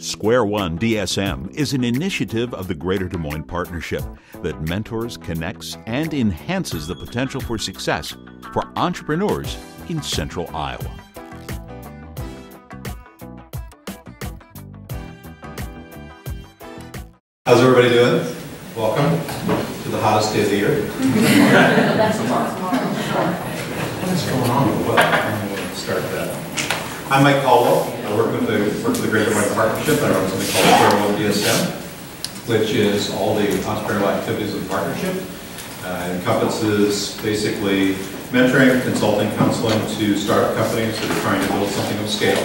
Square One DSM is an initiative of the Greater Des Moines Partnership that mentors, connects, and enhances the potential for success for entrepreneurs in central Iowa. How's everybody doing? Welcome to the hottest day of the year. What's going on with the weather? I'm going to start that. I'm Mike Caldwell. With the, work with the Greater Moines Partnership. I run something called One DSM, which is all the entrepreneurial activities of the partnership. Uh, it encompasses basically mentoring, consulting, counseling to startup companies that are trying to build something of scale.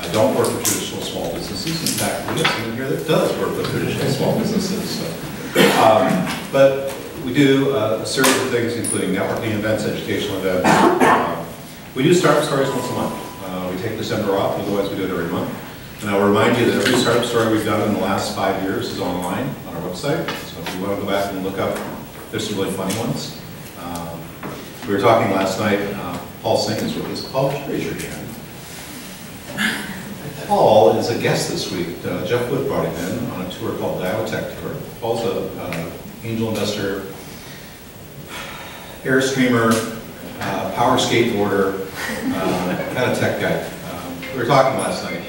I don't work with traditional small businesses. In fact, we have someone here that does work with traditional small businesses. So. Um, but we do uh, a series of things, including networking events, educational events. Uh, we do startup stories once a month. We take December off, otherwise we do it every month. And I'll remind you that every startup story we've done in the last five years is online on our website. So if you want to go back and look up, there's some really funny ones. Um, we were talking last night, uh, Paul Singh is with us. Paul, raise your hand? Paul is a guest this week. Uh, Jeff Wood brought him in on a tour called Diotech Tour. Paul's a uh, angel investor, airstreamer, uh, power skateboarder, uh, kind of tech guy. Um, we were talking last night,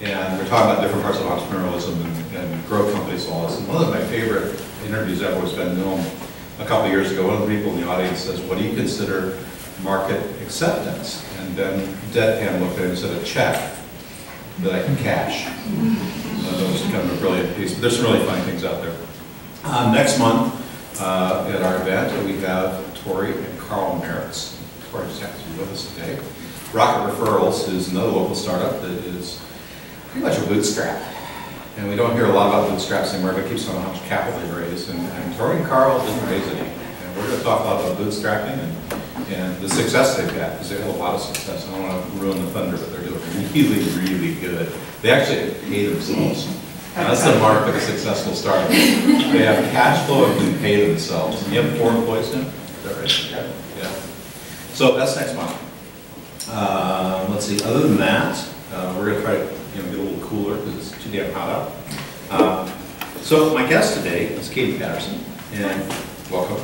and we are talking about different parts of entrepreneurialism and, and growth companies and all this. And one of my favorite interviews ever was Ben Milne a couple years ago. One of the people in the audience says, what do you consider market acceptance? And Ben deadpan looked at him and said, a check that I can cash. Uh, that was kind of a brilliant piece. But there's some really funny things out there. Uh, next month uh, at our event, we have Tori and Carl Merritz. Tori just happens to be with us today. Rocket Referrals is another local startup that is pretty much a bootstrap. And we don't hear a lot about bootstraps anymore, but it keeps on how much capital they raise. And, and Tori and Carl didn't raise any. And we're going to talk a lot about bootstrapping and and the success they've had, because they have a lot of success. I don't want to ruin the thunder, but they're doing really, really good. They actually pay themselves. And that's the mark of a successful startup. They have cash flow and can pay themselves. And you have four employees now? Is that right? So that's next month. Um, let's see, other than that, uh, we're going to try to you know, get a little cooler because it's too damn hot out. Um, so my guest today is Katie Patterson, and welcome.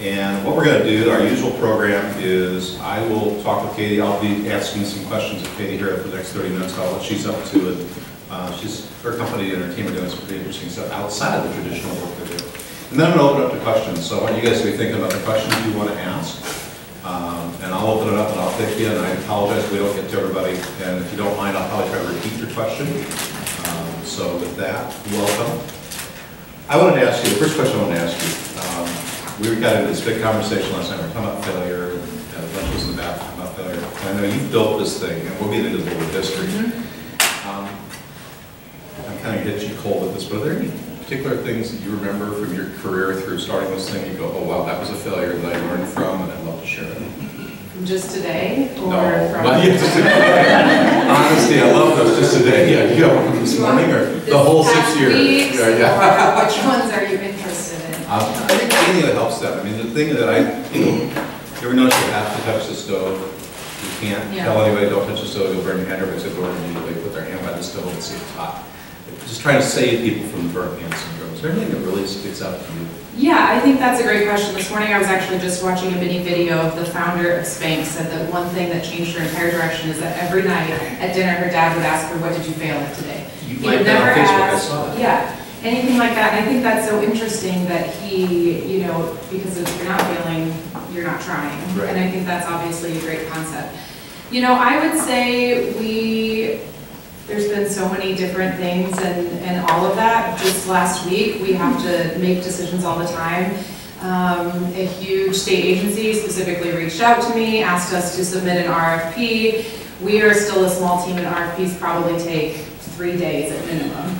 And what we're going to do, our usual program is I will talk with Katie. I'll be asking some questions of Katie here for the next 30 minutes about what she's up to. And uh, she's, her company and her team are doing some pretty interesting stuff outside of the traditional work they do. And then I'm going to open up to questions. So I want you guys to be thinking about the questions you want to ask. Um, and I'll open it up and I'll pick you. And I apologize if we don't get to everybody. And if you don't mind, I'll probably try to repeat your question. Um, so with that, welcome. I wanted to ask you, the first question I wanted to ask you, um, we got into this big conversation last night, we are talking about failure, and uh, Lunch was in the back talking about failure. And I know you've built this thing, and we'll get into the little history. Mm -hmm. um, I'm kind of hit you cold with this, but are there any particular things that you remember from your career through starting this thing, you go, oh wow, that was a failure that I learned from, and I'd love to share it. Just today, or no. from? Well, yeah, just today. Honestly, I love those. Just today, yeah. You got one from this morning, or the whole six years? Yeah, yeah. which ones are you interested in? Um, I think anything that helps them. I mean, the thing that I, you know, you ever notice you have to touch the stove? You can't yeah. tell anybody don't touch the stove, you'll burn your hand, everybody's going to immediately put their hand by the stove and see it's hot. Just trying to save people from hand syndrome. Is there anything that really sticks out to you? Yeah, I think that's a great question. This morning I was actually just watching a mini video of the founder of Spanx said that one thing that changed her entire direction is that every night at dinner her dad would ask her, what did you fail at today? You he would never ask, Yeah anything like that. And I think that's so interesting that he, you know, because if you're not failing, you're not trying. Right. And I think that's obviously a great concept. You know, I would say we, there's been so many different things and, and all of that. Just last week, we have to make decisions all the time. Um, a huge state agency specifically reached out to me, asked us to submit an RFP. We are still a small team and RFPs probably take three days at minimum.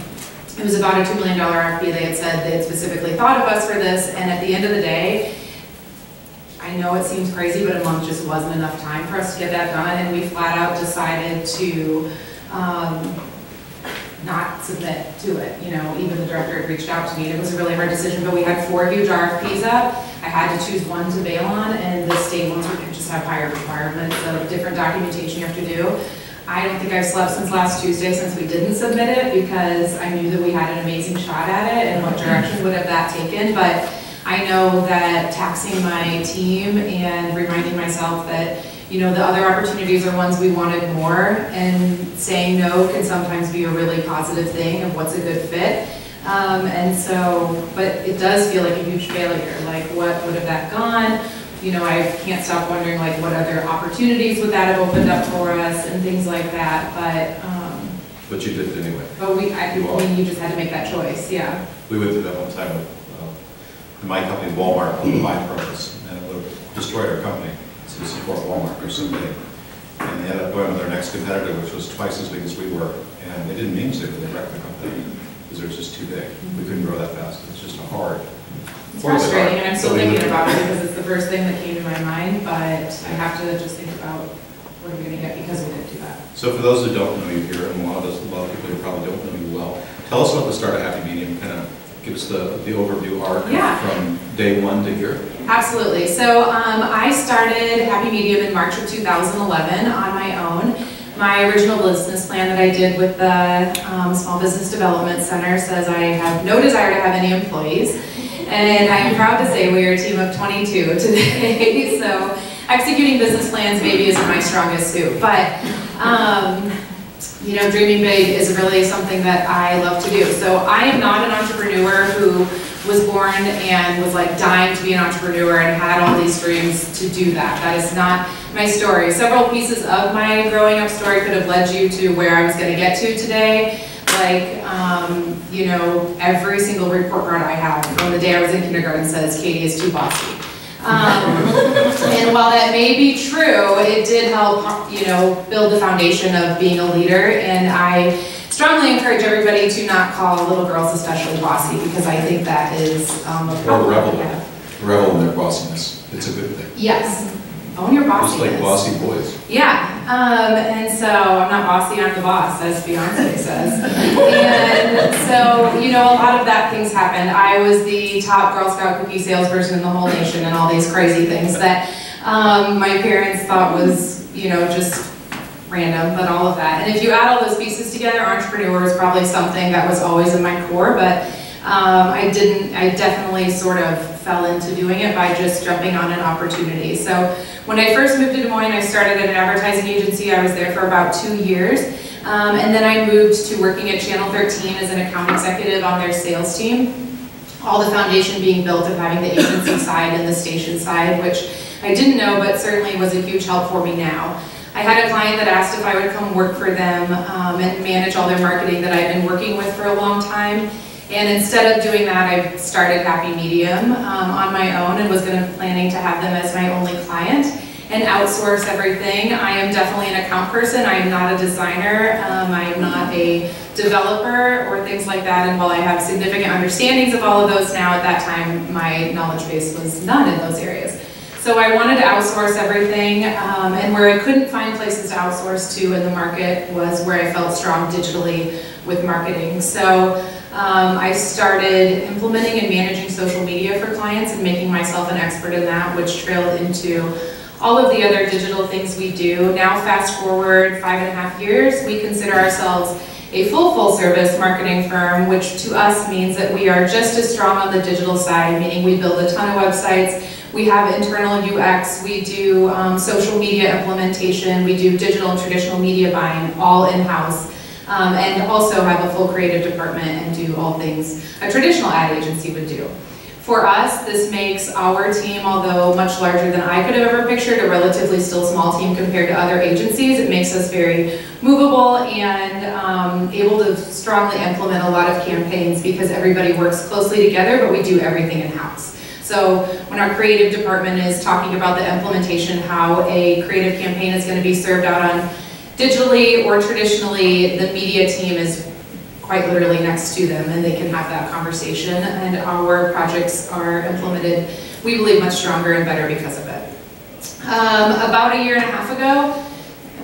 It was about a $2 million RFP. They had said they had specifically thought of us for this, and at the end of the day, I know it seems crazy, but a month just wasn't enough time for us to get that done, and we flat out decided to um, not submit to it. You know, even the director had reached out to me, it was a really hard decision, but we had four huge RFPs up. I had to choose one to bail on, and the state ones just have higher requirements of different documentation you have to do. I don't think I've slept since last Tuesday since we didn't submit it because I knew that we had an amazing shot at it and what direction would have that taken. But I know that taxing my team and reminding myself that, you know, the other opportunities are ones we wanted more and saying no can sometimes be a really positive thing of what's a good fit. Um, and so, but it does feel like a huge failure. Like what would have that gone? you know, I can't stop wondering like what other opportunities would that have opened up for us and things like that, but, um, But you did it anyway. but we, I, You mean, you just had to make that choice, yeah. We went through that one time with, uh, my company, Walmart, with the buy purpose, and it would have destroyed our company to support Walmart or somebody. And they ended up going with their next competitor, which was twice as big as we were, and they didn't mean to, but they wrecked the company, because it was just too big. We couldn't grow that fast, it's just a hard. It's frustrating, and I'm still So thinking about it because it's the first thing that came to my mind, but I have to just think about what are we gonna get because we didn't do that. So for those that don't know you here, and a lot of us, a lot of people who probably don't know you well, tell us about the start of Happy Medium, kind of give us the, the overview arc Yeah. from day one to here. Absolutely. So um, I started Happy Medium in March of 2011 on my own. My original business plan that I did with the um, Small Business Development Center says I have no desire to have any employees. And I'm proud to say we are a team of 22 today. So executing business plans maybe isn't my strongest suit. But um, you know, dreaming big is really something that I love to do. So I am not an entrepreneur who was born and was like dying to be an entrepreneur and had all these dreams to do that. That is not my story. Several pieces of my growing up story could have led you to where I was going to get to today. Like, um, you know, every single report card I have from the day I was in kindergarten says Katie is too bossy. Um, and while that may be true, it did help, you know, build the foundation of being a leader. And I strongly encourage everybody to not call little girls especially bossy because I think that is um, a Or problem. rebel, Yeah. revel in their bossiness, it's a good thing. Yes, own your bossiness. Just like bossy boys. Yeah, um, and so I'm not bossy, I'm the boss, as Beyonce says. And so, you know, a lot of that things happened. I was the top Girl Scout cookie salesperson in the whole nation and all these crazy things that um, my parents thought was, you know, just random, but all of that. And if you add all those pieces together, entrepreneur is probably something that was always in my core, but um, I didn't, I definitely sort of fell into doing it by just jumping on an opportunity. So when I first moved to Des Moines, I started at an advertising agency. I was there for about two years. Um, and then I moved to working at Channel 13 as an account executive on their sales team. All the foundation being built of having the agency side and the station side, which I didn't know, but certainly was a huge help for me now. I had a client that asked if I would come work for them um, and manage all their marketing that I've been working with for a long time. And instead of doing that, I started Happy Medium um, on my own and was going to planning to have them as my only client and outsource everything. I am definitely an account person. I am not a designer. Um, I am not a developer or things like that. And while I have significant understandings of all of those now, at that time, my knowledge base was none in those areas. So I wanted to outsource everything, um, and where I couldn't find places to outsource to in the market was where I felt strong digitally with marketing. So um, I started implementing and managing social media for clients and making myself an expert in that, which trailed into all of the other digital things we do. Now fast forward five and a half years, we consider ourselves a full full service marketing firm, which to us means that we are just as strong on the digital side, meaning we build a ton of websites, we have internal UX, we do um, social media implementation, we do digital and traditional media buying, all in-house, um, and also have a full creative department and do all things a traditional ad agency would do. For us, this makes our team, although much larger than I could have ever pictured, a relatively still small team compared to other agencies. It makes us very movable and um, able to strongly implement a lot of campaigns because everybody works closely together, but we do everything in-house. So when our creative department is talking about the implementation, how a creative campaign is going to be served out on digitally or traditionally, the media team is quite literally next to them and they can have that conversation and our projects are implemented, we believe, much stronger and better because of it. Um, about a year and a half ago,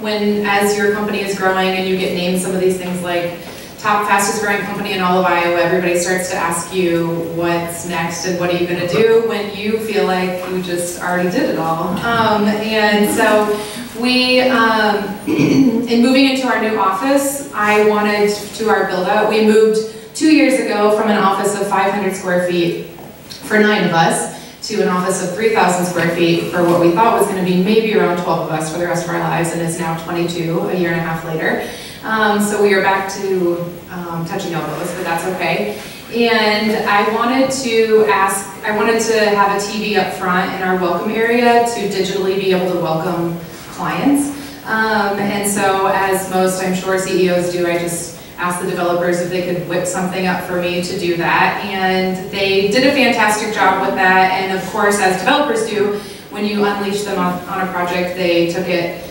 when as your company is growing and you get named some of these things like top fastest growing company in all of Iowa, everybody starts to ask you what's next and what are you going to do when you feel like you just already did it all. Um, and so We, um, in moving into our new office, I wanted to our build out, we moved two years ago from an office of 500 square feet for nine of us to an office of 3,000 square feet for what we thought was going to be maybe around 12 of us for the rest of our lives and is now 22 a year and a half later. Um, so we are back to um, touching elbows, but that's okay. And I wanted to ask, I wanted to have a TV up front in our welcome area to digitally be able to welcome clients. Um, and so as most, I'm sure CEOs do, I just asked the developers if they could whip something up for me to do that. And they did a fantastic job with that. And of course, as developers do, when you unleash them on, on a project, they took it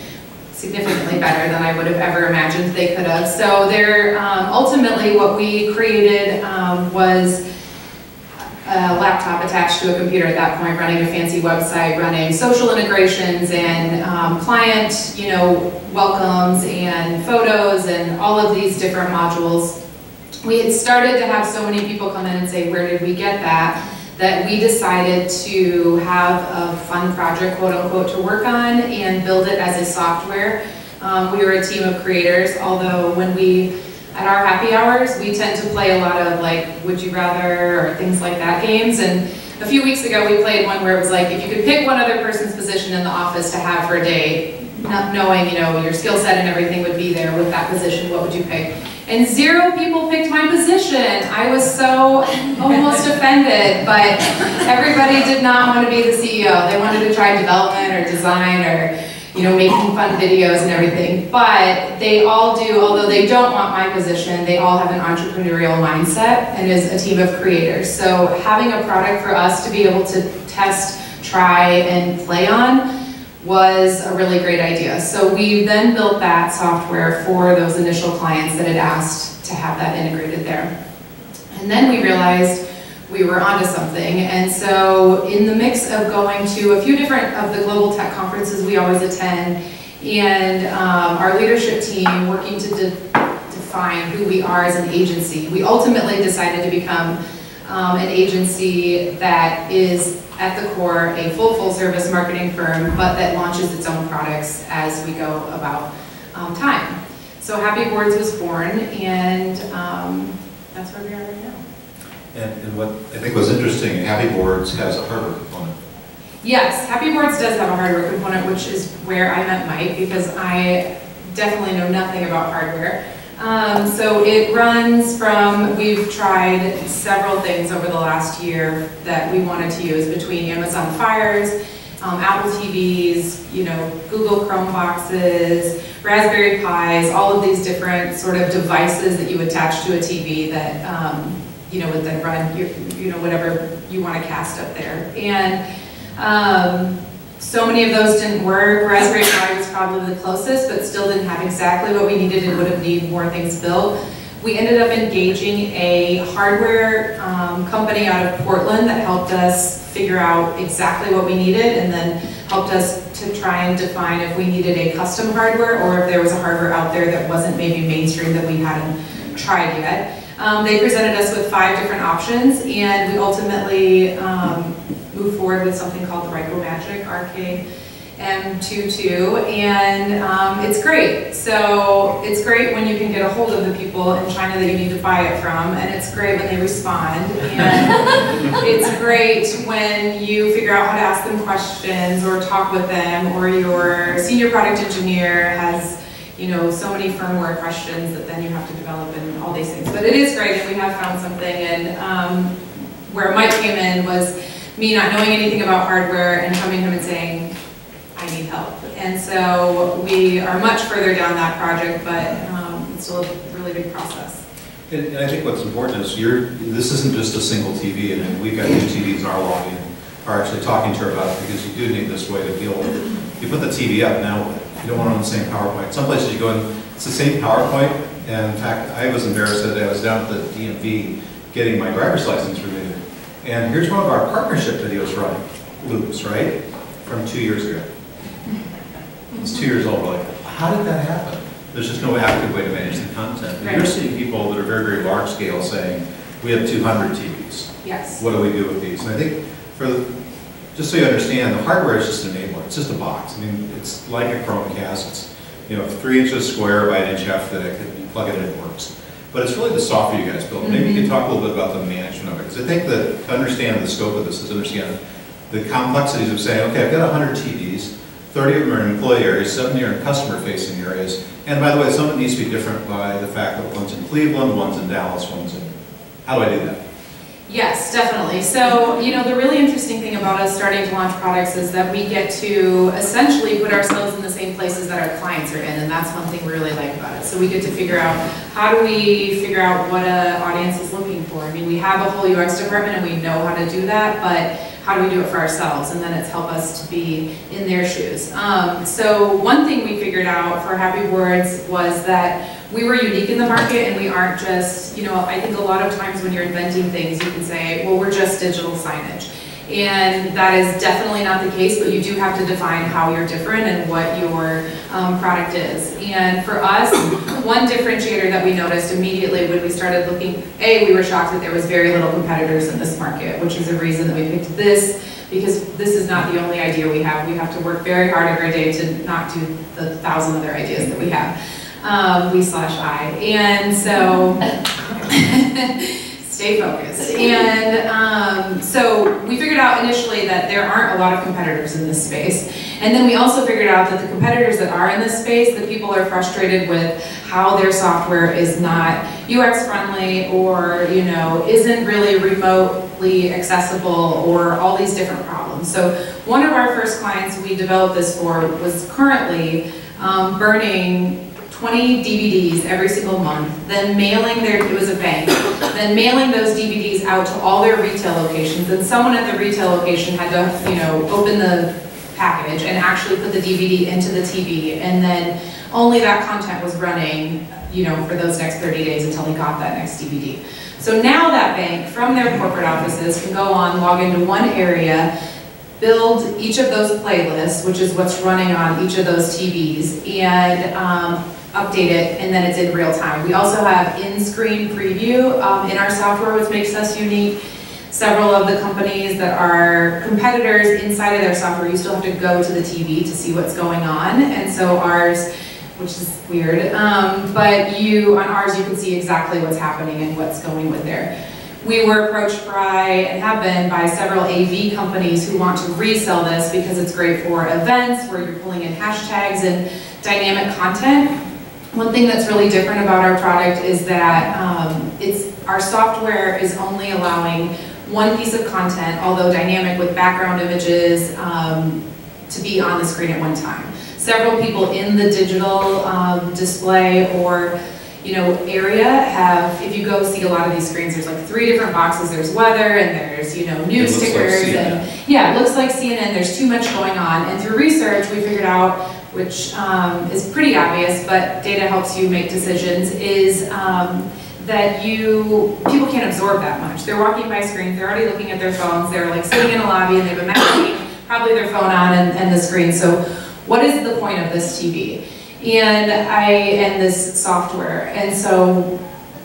significantly better than I would have ever imagined they could have. So they're, um, ultimately what we created um, was a laptop attached to a computer at that point, running a fancy website, running social integrations and um, client, you know, welcomes and photos and all of these different modules. We had started to have so many people come in and say, where did we get that? That we decided to have a fun project, quote unquote, to work on and build it as a software. Um, we were a team of creators, although when we at our happy hours, we tend to play a lot of like, would you rather, or things like that games. And a few weeks ago, we played one where it was like, if you could pick one other person's position in the office to have for a day, not knowing, you know, your skill set and everything would be there with that position, what would you pick? And zero people picked my position. I was so almost offended, but everybody did not want to be the CEO. They wanted to try development or design or you know, making fun videos and everything. But they all do, although they don't want my position, they all have an entrepreneurial mindset and is a team of creators. So having a product for us to be able to test, try, and play on was a really great idea. So we then built that software for those initial clients that had asked to have that integrated there. And then we realized we were onto something. And so in the mix of going to a few different of the global tech conferences we always attend, and um, our leadership team working to de define who we are as an agency, we ultimately decided to become um, an agency that is at the core a full full service marketing firm, but that launches its own products as we go about um, time. So Happy Boards was born, and um, that's where we are right now. And, and what I think was interesting, Happy Boards has a hardware component. Yes, Happy Boards does have a hardware component, which is where I met Mike because I definitely know nothing about hardware. Um, so it runs from, we've tried several things over the last year that we wanted to use between Amazon Fires, um, Apple TVs, you know, Google Chrome boxes, Raspberry Pis, all of these different sort of devices that you attach to a TV that um, you know, would then run, your, you know, whatever you want to cast up there. And um, so many of those didn't work. Raspberry Pi was probably the closest, but still didn't have exactly what we needed and would have needed more things built. We ended up engaging a hardware um, company out of Portland that helped us figure out exactly what we needed and then helped us to try and define if we needed a custom hardware or if there was a hardware out there that wasn't maybe mainstream that we hadn't tried yet. Um, they presented us with five different options, and we ultimately um, moved forward with something called the Rikomagic RK-M22, and um, it's great. So it's great when you can get a hold of the people in China that you need to buy it from, and it's great when they respond, and it's great when you figure out how to ask them questions or talk with them, or your senior product engineer has you know, so many firmware questions that then you have to develop and all these things. But it is great if we have found something and um, where Mike came in was me not knowing anything about hardware and coming to him and saying, I need help. And so we are much further down that project, but um, it's still a really big process. And, and, I think what's important is you're, this isn't just a single TV, and we've got new TVs in our lobby and are actually talking to her about it because you do need this way to deal with it. You put the TV up now, you don't want it on the same PowerPoint. Some places you go in, it's the same PowerPoint, and in fact, I was embarrassed that I was down at the DMV getting my driver's license renewed. And here's one of our partnership videos running, loops, right? From two years ago. It's two years old, we're like, how did that happen? There's just no active way to manage the content. And you're seeing people that are very, very large scale saying, we have 200 TVs. Yes. What do we do with these? And I think, for the, just so you understand, the hardware is just an enabler It's just a box. I mean, it's like a Chromecast. It's, you know, three inches square by an inch half thick, you plug it in, it works. But it's really the software you guys built. Maybe you could mm-hmm. talk a little bit about the management of it, because I think that to understand the scope of this is to understand the complexities of saying, okay, I've got 100 TVs, 30 of them are in employee areas, 70 are in customer-facing areas, and by the way, some of it needs to be different by the fact that one's in Cleveland, one's in Dallas, one's in, how do I do that? Yes, definitely. So, you know, the really interesting thing about us starting to launch products is that we get to essentially put ourselves in the same places that our clients are in, and that's one thing we really like about it. So we get to figure out, how do we figure out what an audience is looking for? I mean, we have a whole UX department and we know how to do that, but how do we do it for ourselves? And then it's help us to be in their shoes. Um, so one thing we figured out for Happy Boards was that we were unique in the market and we aren't just, you know, I think a lot of times when you're inventing things, you can say, well, we're just digital signage. And that is definitely not the case, but you do have to define how you're different and what your um, product is. And for us, one differentiator that we noticed immediately when we started looking, A, we were shocked that there was very little competitors in this market, which is a reason that we picked this, because this is not the only idea we have. We have to work very hard every day to not do the thousand other ideas that we have. Um, we slash I. And so, stay focused. And um, so we figured out initially that there aren't a lot of competitors in this space. And then we also figured out that the competitors that are in this space, the people are frustrated with how their software is not UX friendly or, you know, isn't really remotely accessible or all these different problems. So one of our first clients we developed this for was currently um, burning 20 DVDs every single month, then mailing their, it was a bank, then mailing those DVDs out to all their retail locations, and someone at the retail location had to, you know, open the package and actually put the DVD into the TV, and then only that content was running, you know, for those next 30 days until they got that next DVD. So now that bank, from their corporate offices, can go on, log into one area, build each of those playlists, which is what's running on each of those TVs, and um, update it, and then it's in real time. We also have in-screen preview um, in our software, which makes us unique. Several of the companies that are competitors inside of their software, you still have to go to the TV to see what's going on, and so ours, which is weird, um, but you, on ours, you can see exactly what's happening and what's going with there. We were approached by, and have been, by several AV companies who want to resell this because it's great for events where you're pulling in hashtags and dynamic content. One thing that's really different about our product is that um, it's our software is only allowing one piece of content, although dynamic with background images, um, to be on the screen at one time. Several people in the digital um, display or you know, area have, if you go see a lot of these screens, there's like three different boxes. There's weather and there's, you know, news tickers. Like and Yeah, it looks like CNN. There's too much going on. And through research, we figured out which um, is pretty obvious, but data helps you make decisions, is um, that you, people can't absorb that much. They're walking by screens, they're already looking at their phones, they're like sitting in a lobby and they have a magazine, probably their phone on and, and the screen. So what is the point of this TV? And I, and this software. And so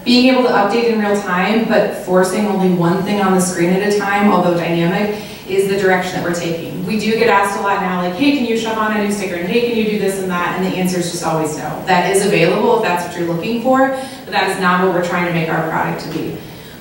being able to update in real time, but forcing only one thing on the screen at a time, although dynamic, is the direction that we're taking. We do get asked a lot now, like, hey, can you shove on a news ticker? And hey, can you do this and that? And the answer is just always no. That is available if that's what you're looking for, but that is not what we're trying to make our product to be.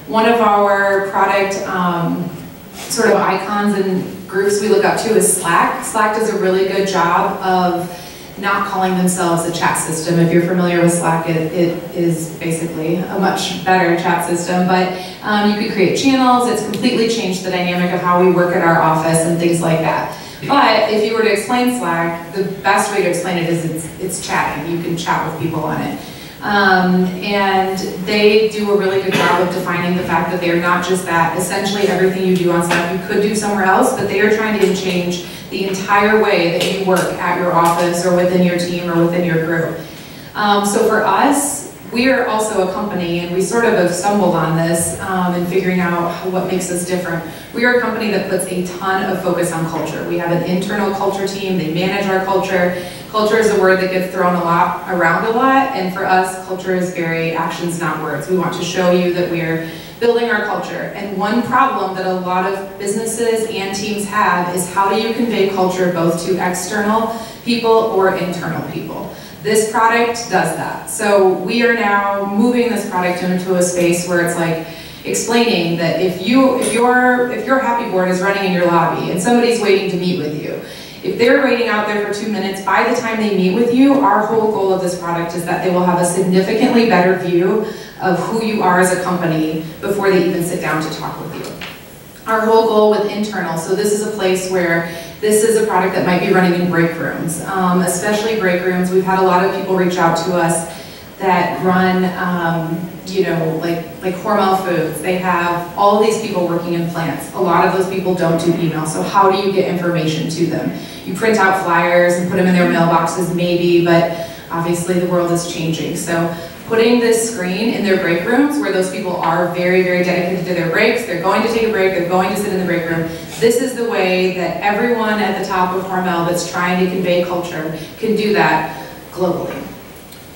One of our product um, sort of icons and groups we look up to is Slack. Slack does a really good job of not calling themselves a chat system. If you're familiar with Slack, it, it is basically a much better chat system, but um, you could create channels. It's completely changed the dynamic of how we work at our office and things like that. But if you were to explain Slack, the best way to explain it is it's, it's chatting. You can chat with people on it. Um, and they do a really good job of defining the fact that they are not just that. Essentially everything you do on Slack you could do somewhere else, but they are trying to change the entire way that you work at your office or within your team or within your group. Um, so for us, we are also a company, and we sort of have stumbled on this um, in figuring out what makes us different. We are a company that puts a ton of focus on culture. We have an internal culture team, they manage our culture. Culture is a word that gets thrown a lot, around a lot, and for us, culture is very actions, not words. We want to show you that we're building our culture. And one problem that a lot of businesses and teams have is how do you convey culture both to external people or internal people? This product does that. So we are now moving this product into a space where it's like explaining that if you if your if your happy board is running in your lobby and somebody's waiting to meet with you, if they're waiting out there for two minutes, by the time they meet with you, our whole goal of this product is that they will have a significantly better view of who you are as a company before they even sit down to talk with you. Our whole goal with internal, so this is a place where this is a product that might be running in break rooms, um, especially break rooms. We've had a lot of people reach out to us that run, um, you know, like, like Hormel Foods. They have all these people working in plants. A lot of those people don't do email, so how do you get information to them? You print out flyers and put them in their mailboxes maybe, but obviously the world is changing. So putting this screen in their break rooms where those people are very, very dedicated to their breaks, they're going to take a break, they're going to sit in the break room. This is the way that everyone at the top of Hormel that's trying to convey culture can do that globally.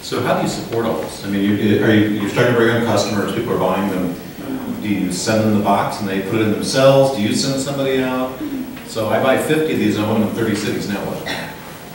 So how do you support all this? I mean, you, are you, you're starting to bring on customers, people are buying them. Do you send them the box and they put it in themselves? Do you send somebody out? Mm-hmm. So I buy 50 of these, I want them in 30 cities, now what?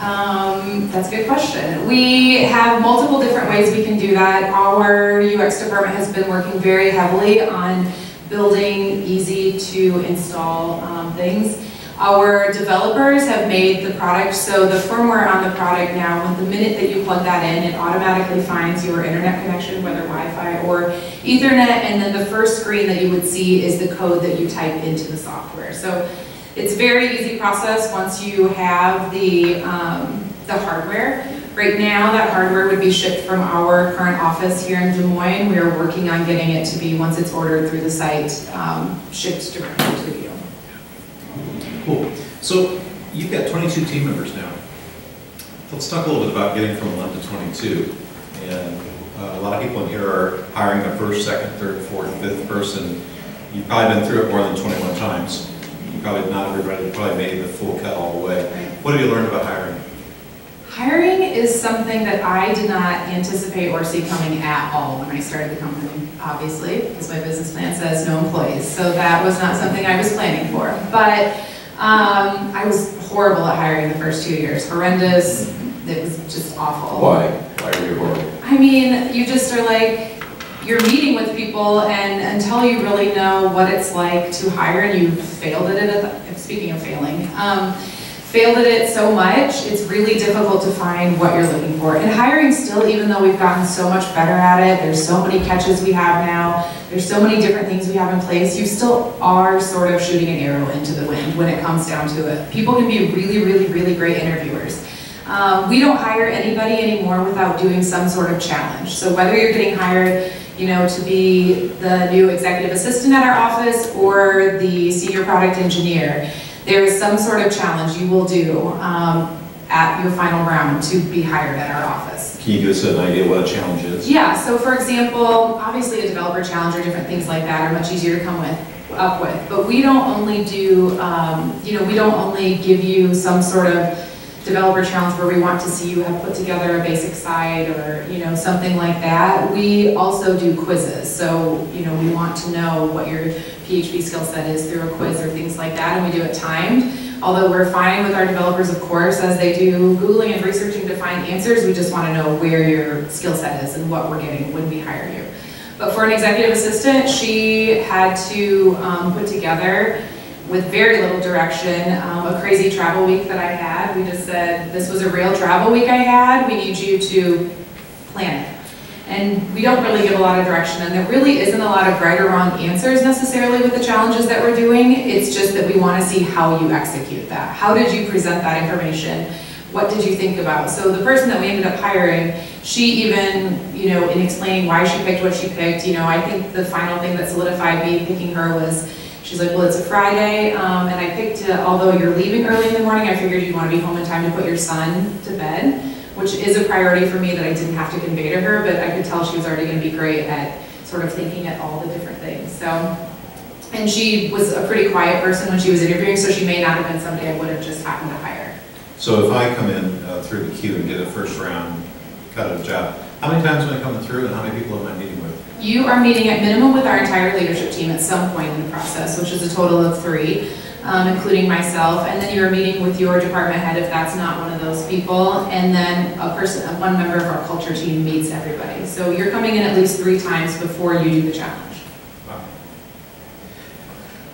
Um, that's a good question. We have multiple different ways we can do that. Our UX department has been working very heavily on building easy to install um, things. Our developers have made the product, so the firmware on the product now, the minute that you plug that in, it automatically finds your internet connection, whether Wi-Fi or Ethernet, and then the first screen that you would see is the code that you type into the software. So it's a very easy process once you have the, um, the hardware. Right now, that hardware would be shipped from our current office here in Des Moines. We are working on getting it to be, once it's ordered through the site, um, shipped directly to you. Cool. So you've got 22 team members now. Let's talk a little bit about getting from 11 to 22. And uh, a lot of people in here are hiring their first, second, third, fourth, fifth person. You've probably been through it more than 21 times. Probably, not everybody probably made the full cut all the way. What have you learned about hiring? Hiring is something that I did not anticipate or see coming at all when I started the company, obviously, because my business plan says no employees. So that was not something I was planning for. But um, I was horrible at hiring the first two years, horrendous. It was just awful. Why? Why were you horrible? I mean, you just are like, you're meeting with people and until you really know what it's like to hire and you've failed at it, at the, speaking of failing, um, failed at it so much, it's really difficult to find what you're looking for. And hiring still, even though we've gotten so much better at it, there's so many catches we have now, there's so many different things we have in place, you still are sort of shooting an arrow into the wind when it comes down to it. People can be really, really, really great interviewers. Um, we don't hire anybody anymore without doing some sort of challenge. So whether you're getting hired, you know, to be the new executive assistant at our office or the senior product engineer, there is some sort of challenge you will do um, at your final round to be hired at our office. Can you give us an idea what a challenge is? Yeah, so for example, obviously a developer challenge or different things like that are much easier to come with up with, but we don't only do, um, you know, we don't only give you some sort of developer challenge where we want to see you have put together a basic site or, you know, something like that. We also do quizzes. So, you know, we want to know what your PHP skill set is through a quiz or things like that, and we do it timed. Although we're fine with our developers, of course, as they do Googling and researching to find answers, we just want to know where your skill set is and what we're getting when we hire you. But for an executive assistant, she had to um, put together with very little direction, um, a crazy travel week that I had. We just said, this was a real travel week I had, we need you to plan it. And we don't really give a lot of direction, and there really isn't a lot of right or wrong answers necessarily with the challenges that we're doing. It's just that we want to see how you execute that. How did you present that information? What did you think about? So the person that we ended up hiring, she even, you know, in explaining why she picked what she picked, you know, I think the final thing that solidified me picking her was She's like, well, it's a Friday, um, and I picked, uh, although you're leaving early in the morning, I figured you'd want to be home in time to put your son to bed. which is a priority for me that I didn't have to convey to her, but I could tell she was already gonna be great at sort of thinking at all the different things, so. And she was a pretty quiet person when she was interviewing, so she may not have been somebody I would have just happened to hire. So if I come in uh, through the queue and get a first round cut of job, how many times am I coming through and how many people am I meeting with? You are meeting at minimum with our entire leadership team at some point in the process, which is a total of three, um, including myself. And then you're meeting with your department head if that's not one of those people. And then a person, one member of our culture team meets everybody. So you're coming in at least three times before you do the challenge.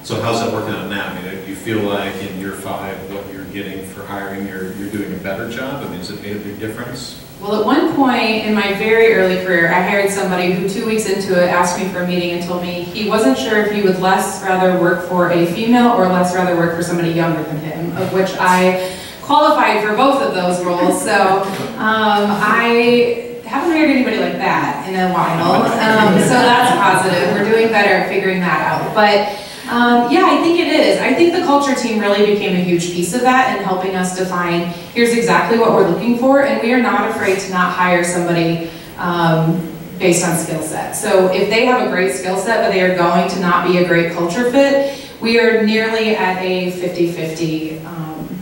So how's that working out now? I mean, do you feel like in year five, what you're getting for hiring, you're, you're doing a better job? I mean, has it made a big difference? Well, at one point in my very early career, I hired somebody who two weeks into it asked me for a meeting and told me he wasn't sure if he would less rather work for a female or less rather work for somebody younger than him, of which I qualified for both of those roles. So um, I haven't hired anybody like that in a while. Um, so that's positive. We're doing better at figuring that out. But um, yeah, I think it is. I think the culture team really became a huge piece of that in helping us define here's exactly what we're looking for, and we are not afraid to not hire somebody um, based on skill set. So if they have a great skill set, but they are going to not be a great culture fit, we are nearly at a 50-50 um,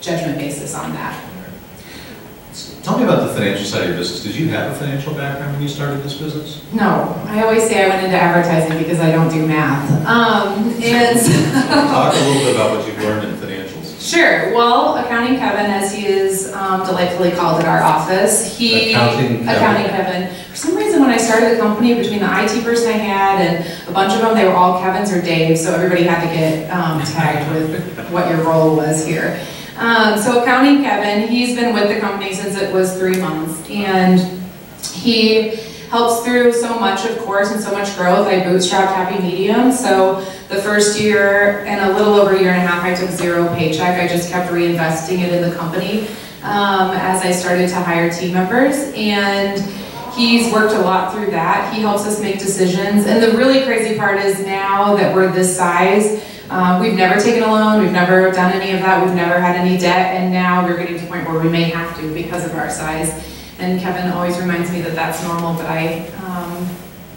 judgment basis on that. Tell me about the financial side of your business. Did you have a financial background when you started this business? No, I always say I went into advertising because I don't do math. Um, and Talk a little bit about what you've learned in financials. Sure. Well, Accounting Kevin, as he is um, delightfully called at our office, he Accounting Kevin. Accounting Kevin. For some reason, when I started the company, between the IT person I had and a bunch of them, they were all Kevin's or Dave, so everybody had to get um, tagged with what your role was here. Um, so Accounting Kevin, he's been with the company since it was three months, and he helps through so much, of course, and so much growth. I bootstrapped Happy Medium, so the first year and a little over a year and a half, I took zero paycheck. I just kept reinvesting it in the company um, as I started to hire team members, and he's worked a lot through that. He helps us make decisions, and the really crazy part is now that we're this size, um, we've never taken a loan, we've never done any of that, we've never had any debt, and now we're getting to the point where we may have to because of our size. And Kevin always reminds me that that's normal, but I, um,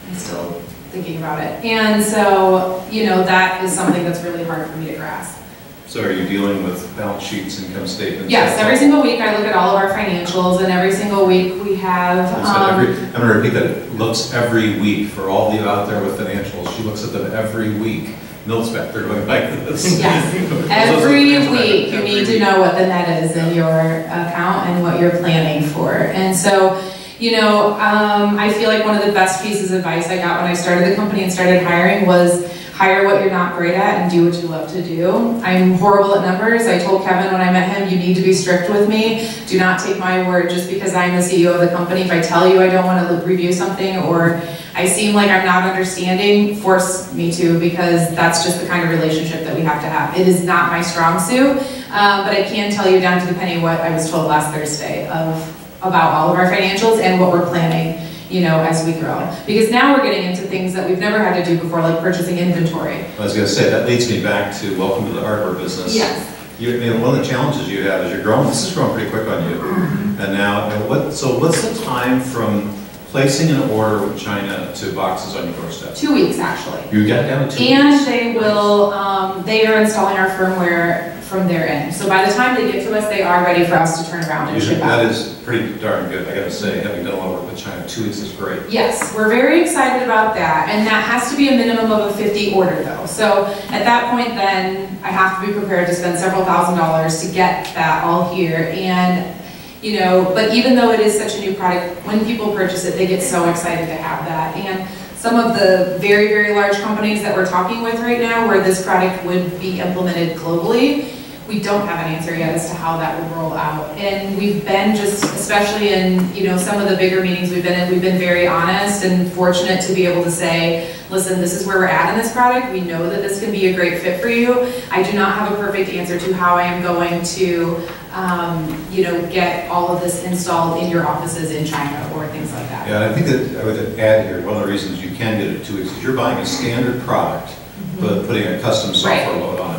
I'm still thinking about it. And so, you know, that is something that's really hard for me to grasp. So are you dealing with balance sheets, income statements? Yes, every single week I look at all of our financials, and every single week we have, said every- um, I'm gonna repeat that, looks every week, for all of you out there with financials, she looks at them every week. Milt's back there going like this. Yes. Every week, you need to know what the net is in your account and what you're planning for. And so, you know, um, I feel like one of the best pieces of advice I got when I started the company and started hiring was hire what you're not great at and do what you love to do. I'm horrible at numbers. I told Kevin when I met him, you need to be strict with me. Do not take my word just because I'm the CEO of the company. If I tell you I don't want to review something or I seem like I'm not understanding, force me to because that's just the kind of relationship that we have to have. It is not my strong suit, um, but I can tell you down to the penny what I was told last Thursday of about all of our financials and what we're planning, you know, as we grow. Because now we're getting into things that we've never had to do before, like purchasing inventory. I was gonna say, that leads me back to welcome to the hardware business. Yes. You, one of the challenges you have is you're growing, this is growing pretty quick on you. Mm-hmm. And now, and what, so what's the time from placing an order with China to boxes on your doorstep? Two weeks, actually. You got down to two And weeks? they will, um, they are installing our firmware from their end. So by the time they get to us, they are ready for us to turn around and ship That out. is pretty darn good, I gotta say, having done a lot of work with China, two weeks is great. Yes, we're very excited about that, and that has to be a minimum of a 50 order though. So at that point then, I have to be prepared to spend several thousand dollars to get that all here. And, you know, but even though it is such a new product, when people purchase it, they get so excited to have that. And some of the very, very large companies that we're talking with right now, where this product would be implemented globally, we don't have an answer yet as to how that would roll out. And we've been just, especially in, you know, some of the bigger meetings we've been in, we've been very honest and fortunate to be able to say, listen, this is where we're at in this product. We know that this can be a great fit for you. I do not have a perfect answer to how I am going to, um, you know, get all of this installed in your offices in China or things like that. Yeah, and I think that, I would add here, one of the reasons you can get it weeks is you're buying a standard product, but putting a custom software. Right. load on it.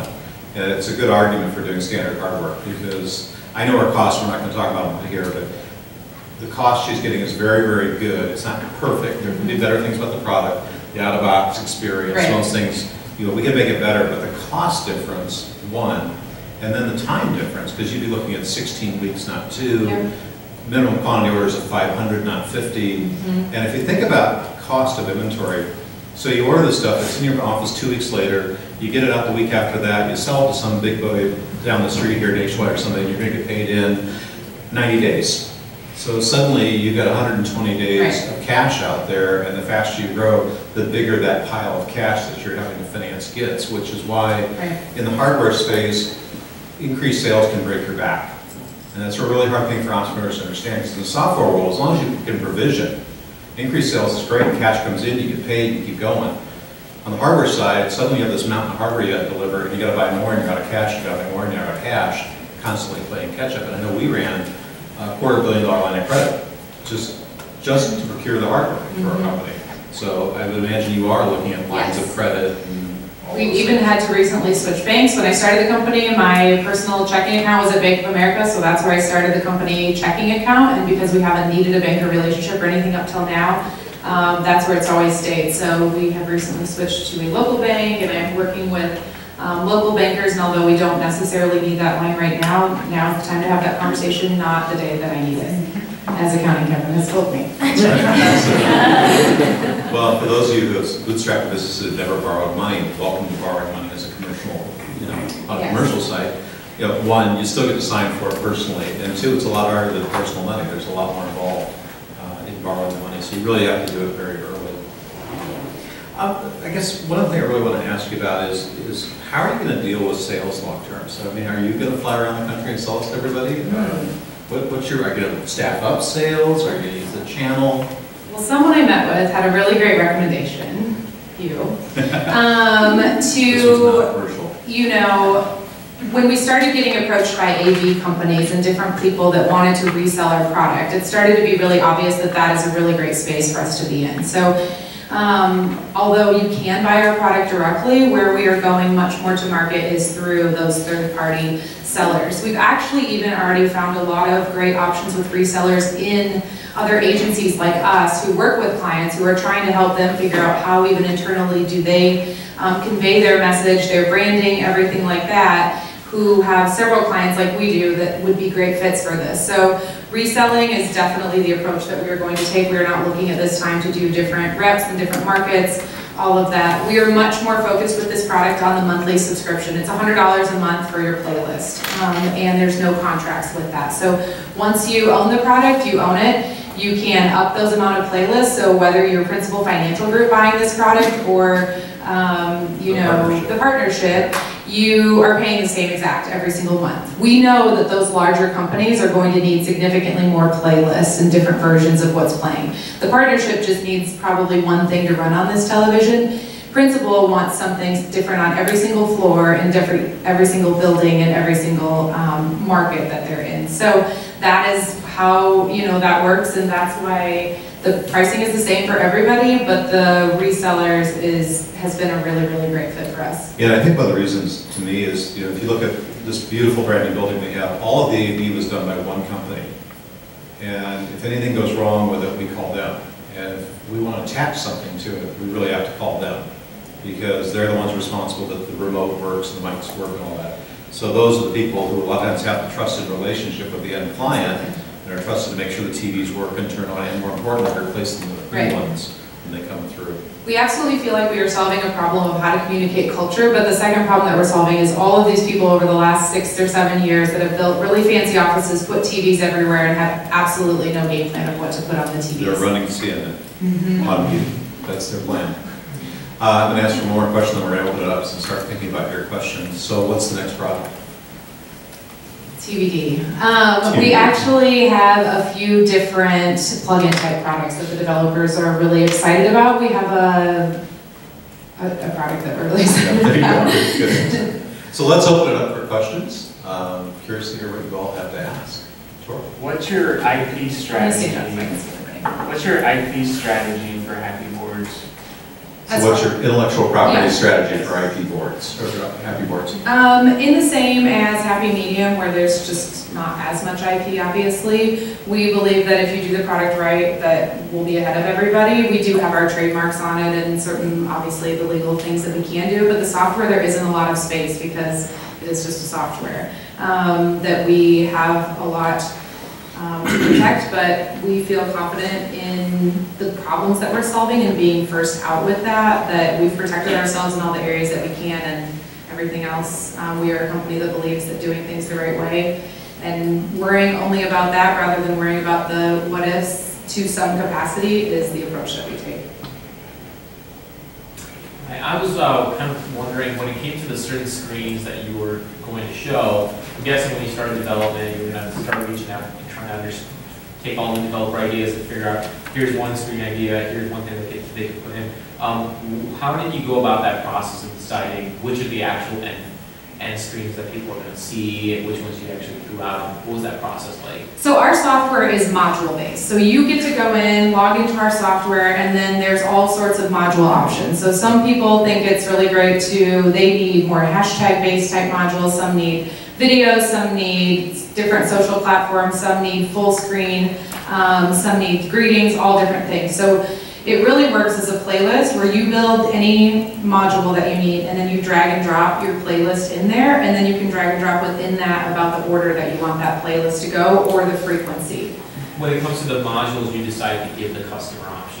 And it's a good argument for doing standard hardware, because I know our costs, we're not gonna talk about them here, but the cost she's getting is very, very good. It's not perfect. There can be better things about the product, the out-of-box experience, Right. those things, you know, we can make it better, but the cost difference, one, and then the time difference, because you'd be looking at 16 weeks, not two. Yeah. Minimum quantity orders of 500, not 50. Mm-hmm. And if you think about cost of inventory, so you order the stuff, it's in your office two weeks later, you get it out the week after that, you sell it to some big boy down the street here, Nationwide or something, you're gonna get paid in 90 days. So suddenly, you've got 120 days Right. of cash out there, and the faster you grow, the bigger that pile of cash that you're having to finance gets, which is why Right. in the hardware space, increased sales can break your back. And that's a really hard thing for entrepreneurs to understand, because in the software world, as long as you can provision, increased sales is great, cash comes in, you get paid, you keep going. On the hardware side, suddenly you have this mountain of hardware you have to deliver, and you gotta buy more, and you're out of cash, you gotta buy more, and you're out of cash, constantly playing catch up. And I know we ran a quarter billion dollar line of credit, just, just to procure the hardware for our Mhm. company. So I would imagine you are looking at lines of credit and We even had to recently switch banks. When I started the company, my personal checking account was at Bank of America, so that's where I started the company checking account. And because we haven't needed a banker relationship or anything up till now, um, that's where it's always stayed. So we have recently switched to a local bank, and I'm working with um, local bankers. And although we don't necessarily need that line right now, now is the time to have that conversation, not the day that I need it, as accounting Kevin has told me. Well, for those of you who have bootstrapped businesses that never borrowed money, welcome to borrowing money as a commercial, you know, on a Yes. commercial side. You know, one, you still get to sign for it personally, and two, it's a lot harder than personal money, there's a lot more involved in borrowing money, so you really have to do it very early. Um, I guess one other thing I really want to ask you about is, is how are you going to deal with sales long-term? So, I mean, are you going to fly around the country and sell this to everybody? What, what's your, are you going to staff up sales, are you going to use the channel? Well, someone I met with had a really great recommendation, you, um, to you know, when we started getting approached by AV companies and different people that wanted to resell our product, it started to be really obvious that that is a really great space for us to be in. So, um, although you can buy our product directly, where we are going much more to market is through those third-party sellers. We've actually even already found a lot of great options with resellers in other agencies like us who work with clients who are trying to help them figure out how even internally do they um, convey their message, their branding, everything like that, who have several clients like we do that would be great fits for this. So reselling is definitely the approach that we are going to take. We are not looking at this time to do different reps in different markets, all of that. We are much more focused with this product on the monthly subscription. It's $100 a month for your playlist, um, and there's no contracts with that. So once you own the product, you own it. You can up those amount of playlists, so whether you're principal financial group buying this product or, um, you The know, partnership. the partnership, you are paying the same exact every single month. We know that those larger companies are going to need significantly more playlists and different versions of what's playing. The partnership just needs probably one thing to run on this television. Principal wants something different on every single floor in different, every single building and every single um, market that they're in. So that is how, you know, that works and that's why the pricing is the same for everybody, but the resellers is, has been a really, really great fit for us. Yeah, I think one of the reasons to me is, you know, if you look at this beautiful brand new building we have, all of the AV was done by one company. And if anything goes wrong with it, we call them. And if we want to attach something to it, we really have to call them. Because they're the ones responsible that the remote works and the mics work and all that. So those are the people who a lot of times have the trusted relationship with the end client and are trusted to make sure the TVs work and turn on, and more importantly, replace them with new ones when they come through. We absolutely feel like we are solving a problem of how to communicate culture, but the second problem that we're solving is all of these people over the last six or seven years that have built really fancy offices, put TVs everywhere, and have absolutely no game plan of what to put on the TVs. They're running CNN Mhm. on mute. That's their plan. Uh, I'm going to ask for one more question, then we're going to open it up and start thinking about your questions. So what's the next product? TBD. Um, we actually have a few different plug-in type products that the developers are really excited about. We have a, a, a product that we're really excited There you go. about. Good. Good. So let's open it up for questions. Um, Curious to hear what you all have to ask. Tor? What's your IP Let me see strategy? that so I can see everything. What's your IP strategy for Happy Boards? As So what's your intellectual property Yeah. strategy for IP boards, or happy boards? Um, in the same as Happy Medium, where there's just not as much IP, obviously, we believe that if you do the product right, that we'll be ahead of everybody. We do have our trademarks on it and certain, obviously, the legal things that we can do, but the software, there isn't a lot of space because it is just a software. Um, that we have a lot um, protect, but we feel confident in the problems that we're solving and being first out with that, that we've protected ourselves in all the areas that we can and everything else. Um, We are a company that believes that doing things the right way and worrying only about that rather than worrying about the what ifs to some capacity is the approach that we take. I I was uh, kind of wondering, when it came to the certain screens that you were going to show, I'm guessing when you started development, you were going to start reaching out to understand, take all the developer ideas and figure out, here's one screen idea, here's one thing that they, they could put in. Um, How did you go about that process of deciding which of the actual end, end screens that people are going to see and which ones you actually threw out? What was that process like? So our software is module based. So you get to go in, log into our software, and then there's all sorts of module options. So some people think it's really great to, they need more hashtag based type modules, some need videos, some need different social platforms, some need full screen, um, some need greetings, all different things. So it really works as a playlist where you build any module that you need and then you drag and drop your playlist in there and then you can drag and drop within that about the order that you want that playlist to go or the frequency. When it comes to the modules, you decide to give the customer options to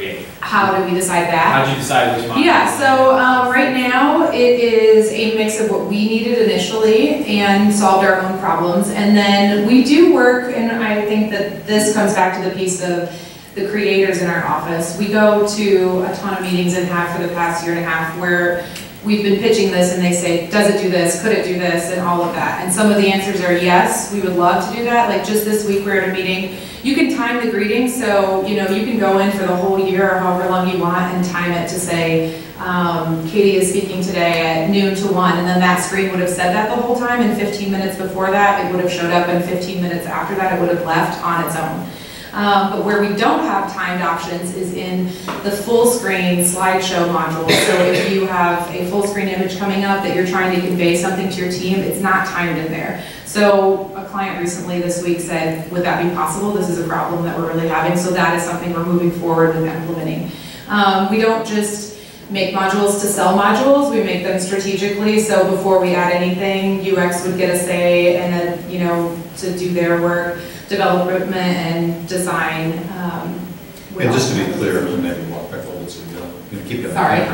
create. How do we decide that? How'd you decide which module? Yeah, so um, right now it is a mix of what we needed initially and solved our own problems. And then we do work, and I think that this comes back to the piece of the creators in our office. We go to a ton of meetings and have for the past year and a half where we've been pitching this and they say, does it do this, could it do this, and all of that. And some of the answers are yes, we would love to do that. Like just this week, we we're at a meeting. You can time the greeting, so, you know, you can go in for the whole year or however long you want and time it to say, um, Katie is speaking today at noon to one, and then that screen would have said that the whole time, and 15 minutes before that, it would have showed up, and 15 minutes after that, it would have left on its own. Um, but where we don't have timed options is in the full screen slideshow module. So if you have a full screen image coming up that you're trying to convey something to your team, it's not timed in there. So a client recently this week said, would that be possible? This is a problem that we're really having. So that is something we're moving forward with implementing. Um, we don't just make modules to sell modules, we make them strategically. So before we add anything, UX would get a say and a, you know, to do their work development and design. um, And just to be clear, and maybe walk back a little bit so you don't, you know, keep. Sorry.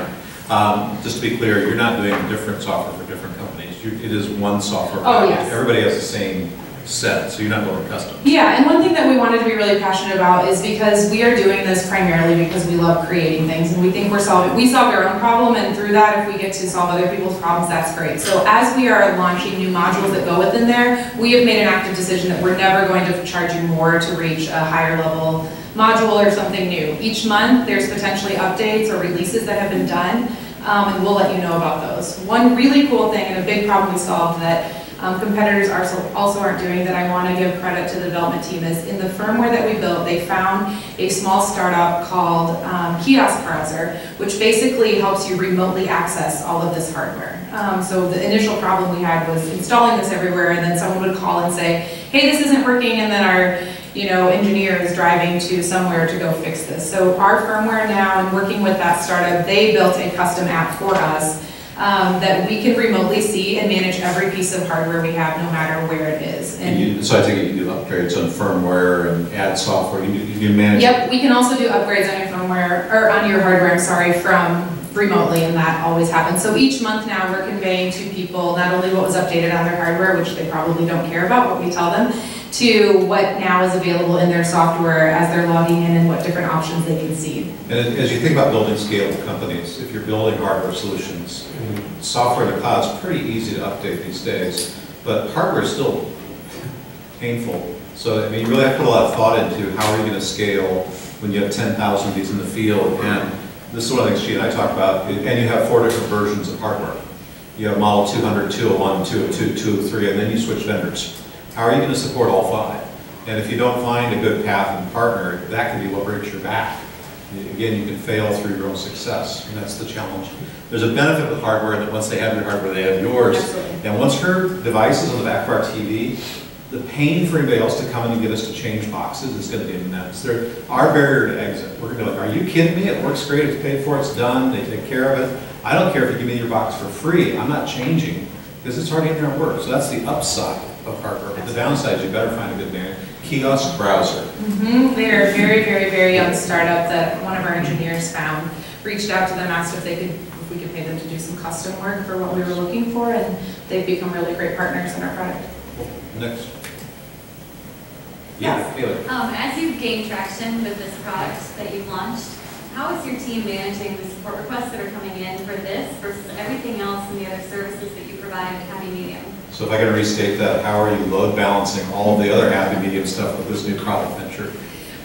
Um, just to be clear, you're not doing different software for different companies. You- It is one software. Oh, yes. Everybody has the same set, so you're not building custom. Yeah, and one thing that we wanted to be really passionate about is because we are doing this primarily because we love creating things and we think we're solving, we solved our own problem and through that, if we get to solve other people's problems, that's great. So as we are launching new modules that go within there, we have made an active decision that we're never going to charge you more to reach a higher level module or something new. Each month, there's potentially updates or releases that have been done, um, and we'll let you know about those. One really cool thing and a big problem we solved that um, competitors are so- also aren't doing that I want to give credit to the development team is in the firmware that we built, they found a small startup called um, Kiosk Browser, which basically helps you remotely access all of this hardware. Um, So the initial problem we had was installing this everywhere, and then someone would call and say, hey, this isn't working, and then our you know, engineer is driving to somewhere to go fix this. So our firmware now, and working with that startup, they built a custom app for us um, that we can remotely see and manage every piece of hardware we have, no matter where it is. And you, so I think you can do upgrades on firmware and add software, you you can manage. Yep, we can also do upgrades on your firmware, or on your hardware, I'm sorry, from remotely, and that always happens. So each month now, we're conveying to people not only what was updated on their hardware, which they probably don't care about, what we tell them, to what now is available in their software as they're logging in and what different options they can see. And as you think about building scalable companies, if you're building hardware solutions, software in the cloud is pretty easy to update these days, but hardware is still painful. So, I mean, you really have to put a lot of thought into how are you going to scale when you have 10,000 of these in the field? And this is one of the things she and I talked about, and you have four different versions of hardware. You have model 200, 201, 202, 203, and then you switch vendors. How are you going to support all five? And if you don't find a good path and partner, that can be what breaks your back. Again, you can fail through your own success, and that's the challenge. There's a benefit with hardware, that once they have your hardware, they have yours. Absolutely. And once her device is on the back of our TV, the pain for anybody else to come in and get us to change boxes is gonna be immense. There, our barrier to exit, we're gonna be like, are you kidding me? It works great, it's paid for, it's done, they take care of it. I don't care if you give me your box for free, I'm not changing, because it's already in there and works. So that's the upside of Harper. But the downside is you better find a good man. Kiosk browser. Mhm, They are a very, very, very young startup that one of our engineers found, reached out to them, asked if they could, if we could pay them to do some custom work for what we were looking for, and they've become really great partners in our product. Next. Yeah, Taylor. Um, as you gain traction with this product that you've launched, how is your team managing the support requests that are coming in for this versus everything else and the other services that you provide at Happy Medium? So if I can restate that, how are you load balancing all the other happy medium stuff with this new product venture?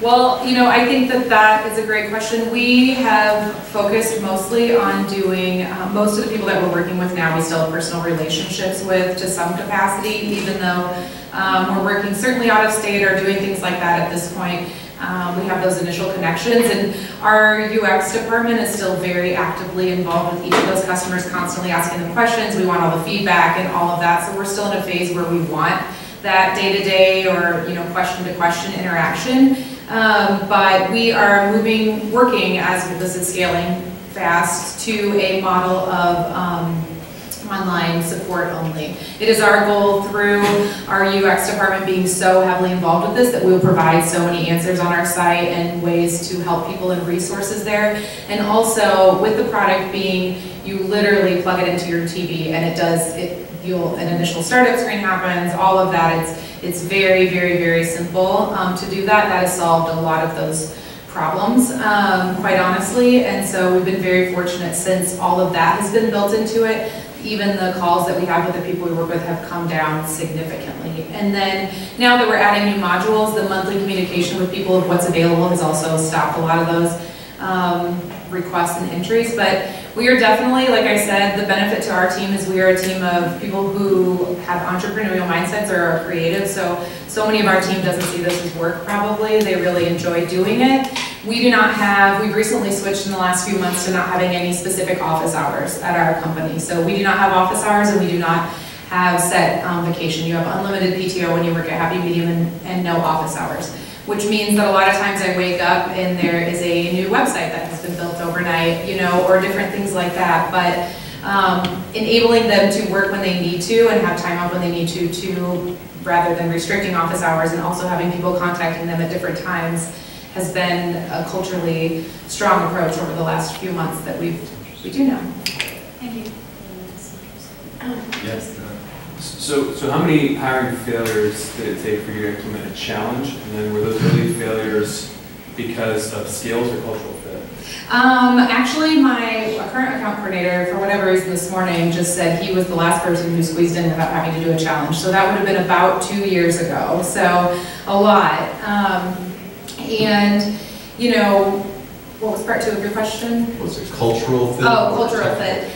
Well, you know, I think that that is a great question. We have focused mostly on doing, uh, most of the people that we're working with now, we still have personal relationships with to some capacity, even though um, we're working certainly out of state or doing things like that at this point. Um, We have those initial connections, and our UX department is still very actively involved with each of those customers, constantly asking them questions. We want all the feedback and all of that, so we're still in a phase where we want that day-to-day or, you know, question-to-question interaction. Um, But we are moving, working as this is scaling fast to a model of um, online support only. It is our goal through our UX department being so heavily involved with this that we will provide so many answers on our site and ways to help people and resources there. And also with the product being, you literally plug it into your TV and it does, it, you'll, an initial startup screen happens, all of that. It's, it's very, very, very simple um, to do that. That has solved a lot of those problems, um, quite honestly. And so we've been very fortunate since all of that has been built into it. Even the calls that we have with the people we work with have come down significantly. And then now that we're adding new modules, the monthly communication with people of what's available has also stopped a lot of those um, requests and entries. But we are definitely, like I said, the benefit to our team is we are a team of people who have entrepreneurial mindsets or are creative. So, so many of our team doesn't see this as work probably. They really enjoy doing it. We do not have, we've recently switched in the last few months to not having any specific office hours at our company. So we do not have office hours and we do not have set um, vacation. You have unlimited PTO when you work at Happy Medium and, and no office hours. Which means that a lot of times I wake up and there is a new website that has been built overnight, you know, or different things like that. But um, enabling them to work when they need to and have time off when they need to, to rather than restricting office hours and also having people contacting them at different times has been a culturally strong approach over the last few months that we've, we do know. Thank you. Yes. So, so how many hiring failures did it take for you to implement a challenge? And then were those really failures because of skills or cultural fit? Um, actually, my current account coordinator, for whatever reason this morning, just said he was the last person who squeezed in without having to do a challenge. So that would have been about two years ago, so a lot. Um, and, you know, what was part two of your question? Was it cultural fit? Oh, cultural fit.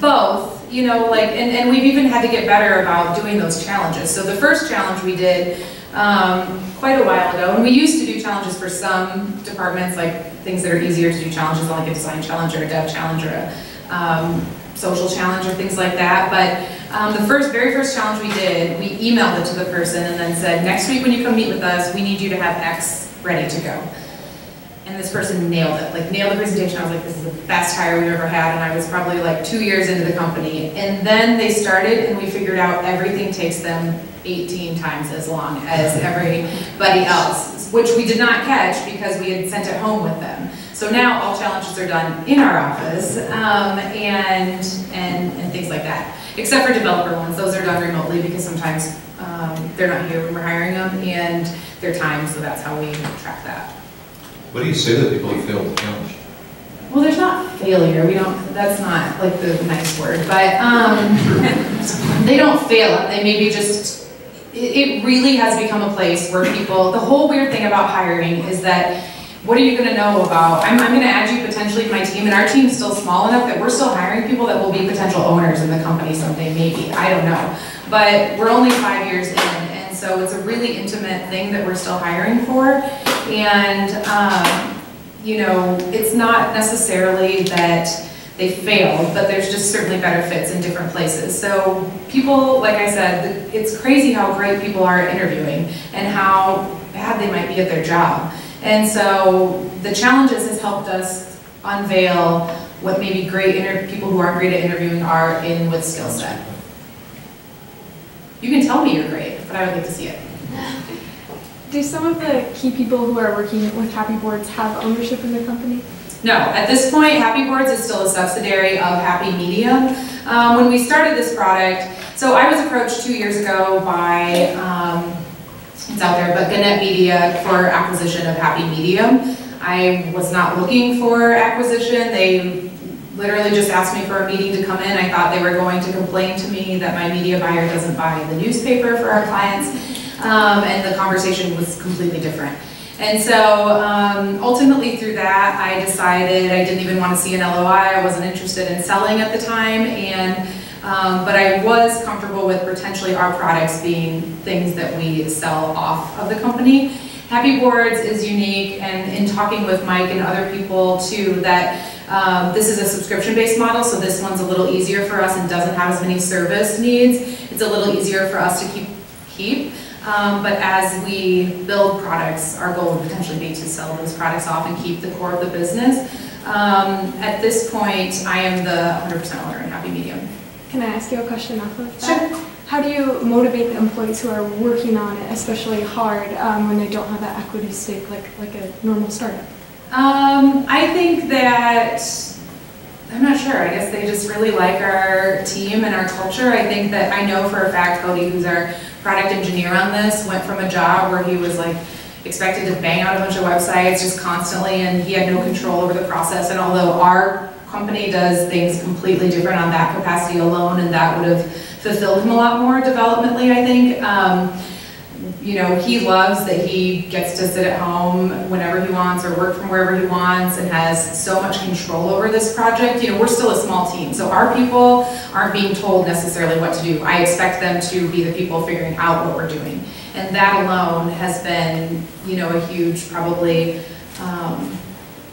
Both, you know, like, and, and we've even had to get better about doing those challenges. So the first challenge we did um, quite a while ago, and we used to do challenges for some departments, like things that are easier to do challenges, like a design challenge or a dev challenge or a um, social challenge or things like that. But um, the first, very first challenge we did, we emailed it to the person and then said, next week when you come meet with us, we need you to have X ready to go. And this person nailed it, like nailed the presentation. I was like, this is the best hire we've ever had. And I was probably like two years into the company. And then they started and we figured out everything takes them 18 times as long as everybody else, which we did not catch because we had sent it home with them. So now all challenges are done in our office um, and, and, and things like that. Except for developer ones, those are done remotely because sometimes um, they're not here when we're hiring them and their time, so that's how we track that. What do you say to people who failed the challenge? Well, there's not failure, we don't, that's not like the nice word, but, um, they don't fail they maybe just, it, it really has become a place where people, the whole weird thing about hiring is that, what are you gonna know about, I'm, I'm gonna add you potentially to my team, and our team's still small enough that we're still hiring people that will be potential owners in the company someday, maybe, I don't know. But we're only five years in, so it's a really intimate thing that we're still hiring for, and, um, you know, it's not necessarily that they failed, but there's just certainly better fits in different places. So people, like I said, it's crazy how great people are at interviewing and how bad they might be at their job. And so the challenges has helped us unveil what maybe great people who aren't great at interviewing are in with skill set. You can tell me you're great, but I would like to see it. Do some of the key people who are working with Happy Boards have ownership in the company? No, at this point, Happy Boards is still a subsidiary of Happy Medium. Um, when we started this product, so I was approached two years ago by, um, it's out there, but Gannett Media for acquisition of Happy Medium. I was not looking for acquisition. They literally just asked me for a meeting to come in. I thought they were going to complain to me that my media buyer doesn't buy the newspaper for our clients. Um, and the conversation was completely different. And so um, ultimately through that, I decided I didn't even want to see an LOI. I wasn't interested in selling at the time. And, um, but I was comfortable with potentially our products being things that we sell off of the company. Happy Boards is unique and in talking with Mike and other people too, that um, this is a subscription-based model, so this one's a little easier for us and doesn't have as many service needs. It's a little easier for us to keep. keep. Um, but as we build products, our goal would potentially be to sell those products off and keep the core of the business. Um, at this point, I am the 100% owner in Happy Medium. Can I ask you a question off of that? Sure. How do you motivate the employees who are working on it, especially hard, um, when they don't have that equity stake like, like a normal startup? Um, I think that, I'm not sure, I guess they just really like our team and our culture. I think that, I know for a fact Cody, who's our product engineer on this, went from a job where he was like expected to bang out a bunch of websites just constantly and he had no control over the process. And although our company does things completely different on that capacity alone and that would have fulfilled him a lot more developmentally, I think. Um, you know, he loves that he gets to sit at home whenever he wants or work from wherever he wants and has so much control over this project. You know, we're still a small team, so our people aren't being told necessarily what to do. I expect them to be the people figuring out what we're doing. And that alone has been, you know, a huge probably um,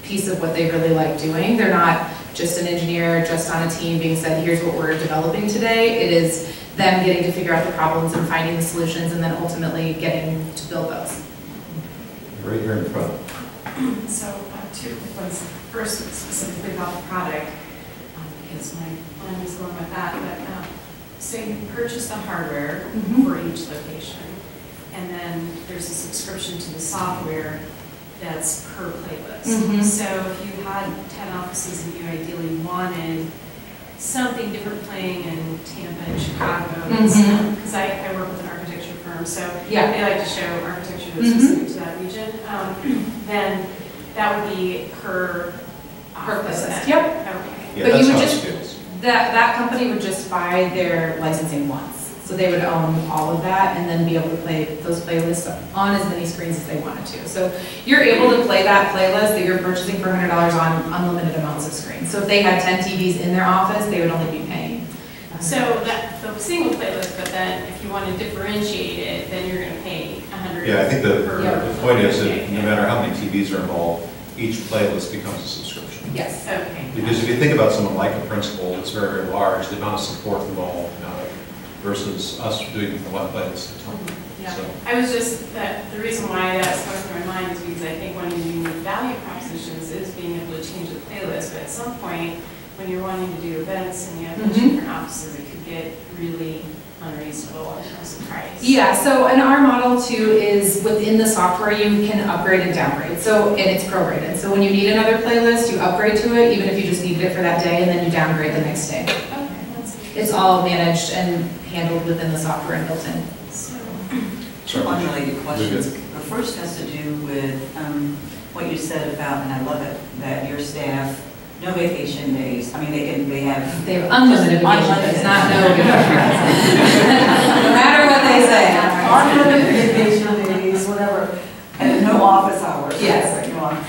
piece of what they really like doing. They're not just an engineer, just on a team being said, here's what we're developing today. It is them getting to figure out the problems and finding the solutions and then ultimately getting to build those. Right here in front. So, uh, two quick ones. First, specifically about the product, um, because my mind was going with that, but, um, so you purchase the hardware Mhm. for each location, and then there's a subscription to the software that's per playlist. Mhm. So if you had ten offices and you ideally wanted something different playing in Tampa and Chicago, because I, I work with an architecture firm, so Yeah. they like to show architecture that's Mhm. specific to that region, um, then that would be her Per office playlist, then. yep. Okay. Yeah, But that's you would how it just- That, that company would just buy their licensing once. So they would own all of that and then be able to play those playlists on as many screens as they wanted to. So you're able to play that playlist that you're purchasing for hundred dollars on unlimited amounts of screens. So if they had ten TVs in their office, they would only be paying. So that, the single playlist, but then if you want to differentiate it, then you're gonna pay a hundred. Yeah, I think the, per- Yeah. the point is that no matter how many TVs are involved, each playlist becomes a subscription. Yes. Okay. Because if you think about someone like a principal that's very, very large, the amount of support involved uh, versus us doing the one playlist at a time. Yeah, So, I was just, that, the reason why that's going through my mind is because I think one of the unique value propositions is being able to change the playlist, but at some point, when you're wanting to do events and you have much Mhm. different offices, it could get really unreasonable in terms of price. Yeah, so and our model too is within the software, you can upgrade and downgrade. So, and it's prorated. So when you need another playlist, you upgrade to it, even if you just needed it for that day, and then you downgrade the next day. Okay, that's It's all managed and handled within the software and built in. So, Two unrelated questions. The first has to do with um, what you said about, and I love it, that your staff, no vacation days. I mean, they can, they have. They have unlimited vacation, it's not no vacation. No matter what they say. Unlimited vacation days, whatever, and no office hours. Yes. Right, you.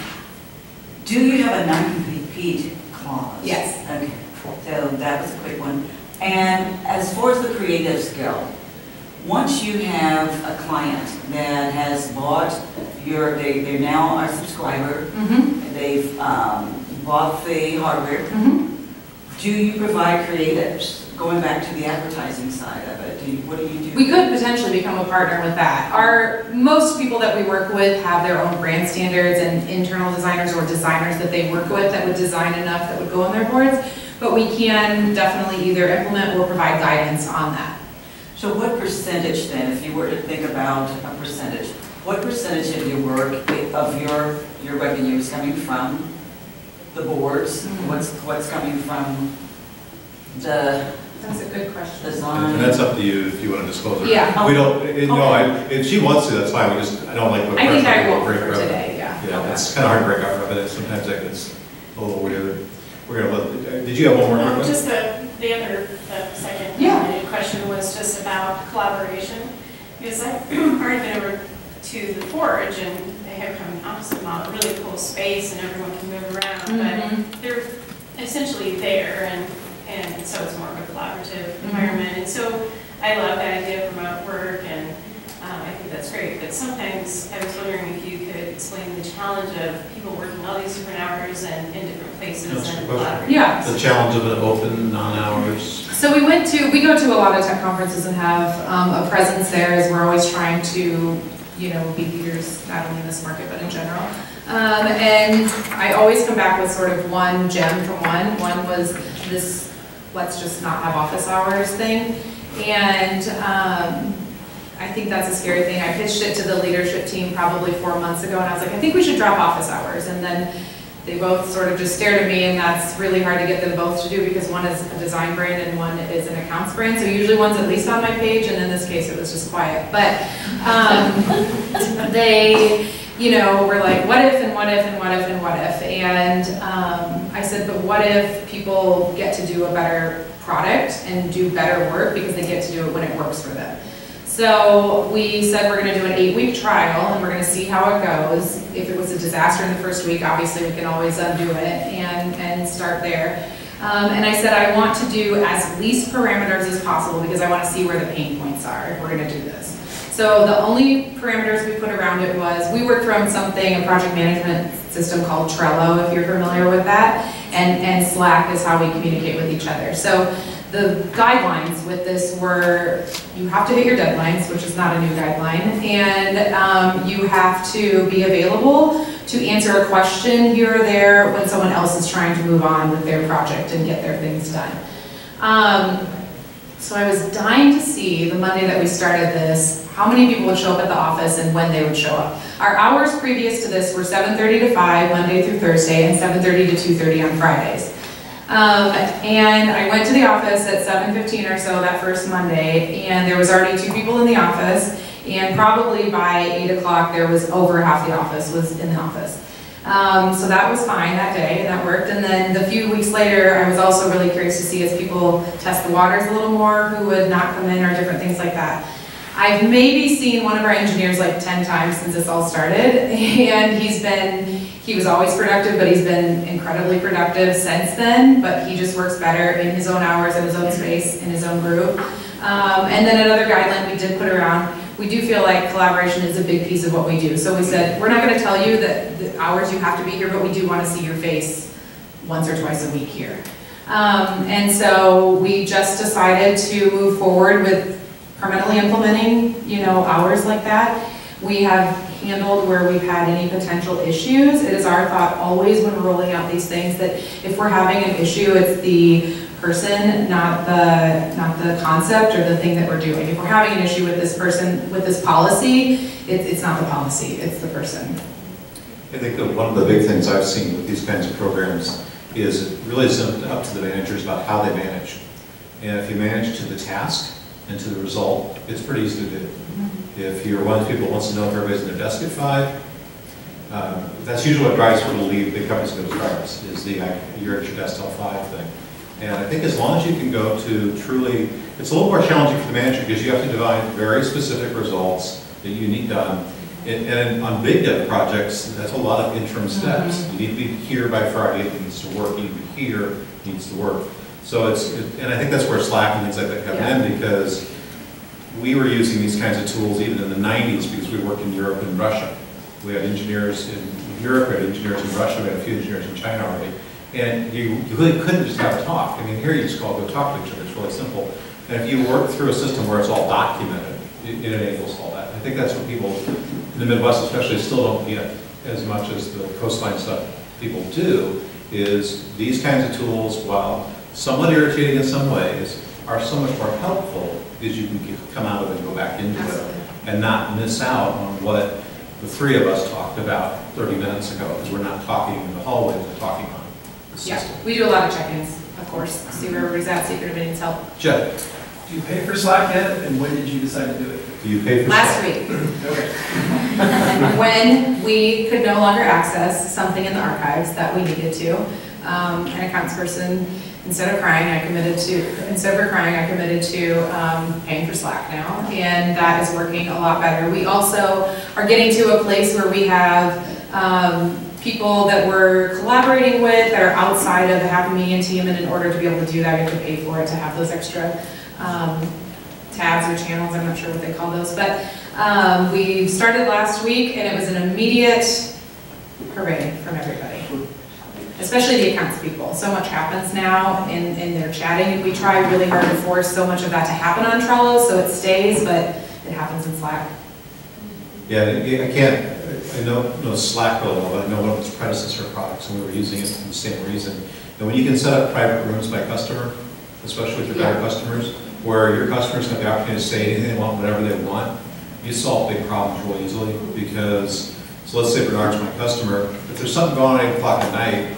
Do you have a non-compete clause? Yes. Okay, so that was a quick one. And as far as the creative skill, once you have a client that has bought your, they, they're now our subscriber, Mhm. they've um, bought the hardware. Mhm. Do you provide creatives, going back to the advertising side of it? Do you, what do you do? We could potentially become a partner with that. Our, most people that we work with have their own brand standards and internal designers or designers that they work with that would design enough that would go on their boards. But we can definitely either implement or provide guidance on that. So what percentage then, if you were to think about a percentage, what percentage of your work, of your, your revenue is coming from the boards? Mhm. What's, what's coming from the That's a good question. And that's up to you if you want to disclose it. Yeah. We don't, it- no, I, if she wants to, that's fine, we just, I don't like. put I think I will people to for today, yeah. Yeah, Okay. it's kind of hard to break out revenue, sometimes that gets a little weird. We're gonna let, did you have one more? Um, Rebecca? Just the, the other, the second Yeah. question was just about collaboration. Because I've already been over to the Forge and they have kind of an opposite model, really cool space and everyone can move around. Mhm. But they're essentially there and, and so it's more of a collaborative Mhm. environment. And so I love the idea of remote work and um, I think that's great. But sometimes I was wondering if you could explain the challenge of people working all these different hours and in different places That's and good question. collaborating. Yeah. The challenge of an open non-hours. So we went to, we go to a lot of tech conferences and have um, a presence there as we're always trying to, you know, be leaders, not only in this market, but in general. Um, And I always come back with sort of one gem from one. One was this, let's just not have office hours thing. And um, I think that's a scary thing. I pitched it to the leadership team probably four months ago, and I was like, I think we should drop office hours. And then they both sort of just stared at me, and that's really hard to get them both to do because one is a design brain and one is an accounts brain. So usually one's at least on my page, and in this case, it was just quiet. But um, they, you know, were like, what if and what if and what if and what if? And um, I said, but what if people get to do a better product and do better work because they get to do it when it works for them? So we said we're gonna do an eight-week trial and we're gonna see how it goes. If it was a disaster in the first week, obviously we can always undo it and, and start there. Um, and I said I want to do as least parameters as possible because I wanna see where the pain points are if we're gonna do this. So the only parameters we put around it was, we work from something, a project management system called Trello, if you're familiar with that. And, and Slack is how we communicate with each other. So the guidelines with this were, you have to hit your deadlines, which is not a new guideline, and um, you have to be available to answer a question here or there when someone else is trying to move on with their project and get their things done. Um, so I was dying to see the Monday that we started this, how many people would show up at the office and when they would show up. Our hours previous to this were 7:30 to 5, Monday through Thursday, and 7:30 to 2:30 on Fridays. Um, and I went to the office at 7:15 or so that first Monday, and there was already two people in the office, and probably by 8 o'clock, there was over half the office was in the office. Um, so that was fine that day, and that worked. And then the few weeks later, I was also really curious to see as people test the waters a little more, who would not come in or different things like that. I've maybe seen one of our engineers like 10 times since this all started, and he's been, he was always productive, but he's been incredibly productive since then, but he just works better in his own hours, in his own space, in his own group. Um, and then another guideline we did put around, we do feel like collaboration is a big piece of what we do. So we said, we're not gonna tell you that the hours you have to be here, but we do wanna see your face once or twice a week here. Um, and so we just decided to move forward with permanently implementing, you know, hours like that. We have handled where we've had any potential issues. It is our thought always when rolling out these things that if we're having an issue, it's the person, not the, not the concept or the thing that we're doing. If we're having an issue with this person, with this policy, it's, it's not the policy, it's the person. I think one of the big things I've seen with these kinds of programs is it really is up to the managers about how they manage. And if you manage to the task and to the result, it's pretty easy to do. If you're one of the people who wants to know if everybody's in their desk at five, um, that's usually what drives people to leave big companies go to startups, is the uh, you're at your desk till five thing. And I think as long as you can go to truly, it's a little more challenging for the manager because you have to define very specific results that you need done. And, and on big dev projects, that's a lot of interim steps. You need to be here by Friday, it needs to work, you need to be here, it needs to work. So it's, and I think that's where Slack and things like that come in because we were using these kinds of tools even in the 90s because we worked in Europe and Russia. We had engineers in Europe, we had engineers in Russia, we had a few engineers in China already. And you, you really couldn't just have a talk. I mean, here you just go, go talk to each other, it's really simple. And if you work through a system where it's all documented, it it enables all that. I think that's what people in the Midwest especially still don't get as much as the coastline stuff people do, is these kinds of tools, while somewhat irritating in some ways, are so much more helpful because you can get- come out of it and go back into it and not miss out on what the three of us talked about 30 minutes ago, because we're not talking in the hallways, we're talking on the Yeah, we do a lot of check-ins, of course, see where everybody's at, see if anybody needs help. Jeff, Do you pay for Slack yet, and when did you decide to do it? do you pay for? Last Slack? week, Okay. when we could no longer access something in the archives that we needed to, um, an accounts person, instead of crying, I committed to, instead of crying, I committed to um, paying for Slack now, and that is working a lot better. We also are getting to a place where we have um, people that we're collaborating with that are outside of the Happy Medium team, and in order to be able to do that, we have to pay for it to have those extra um, tabs or channels, I'm not sure what they call those, but um, we started last week and it was an immediate hooray from everybody. Especially the accounts people. So much happens now in, in their chatting. We try really hard to force so much of that to happen on Trello so it stays, but it happens in Slack. Yeah, I can't, I know, know Slack really well, but I know one of its predecessor products, and we were using it for the same reason. And when you can set up private rooms by customer, especially with your Yeah. customers, where your customers have the opportunity to say anything they want, whatever they want, you solve big problems real easily, because, so let's say Bernard's my customer, if there's something going on at eight o'clock at night,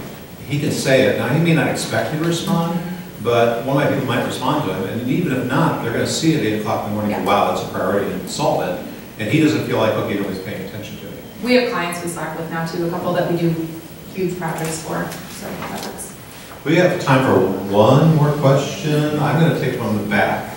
he can say it. Now, he may not expect me to respond, but one of my people might respond to him, and even if not, they're gonna see it at eight o'clock in the morning, Yeah. wow, that's a priority, and solve it. And he doesn't feel like, okay, nobody's paying attention to me. We have clients we Slack with now too, a couple that we do huge projects for, so that works. We have time for one more question. I'm gonna take one in the back.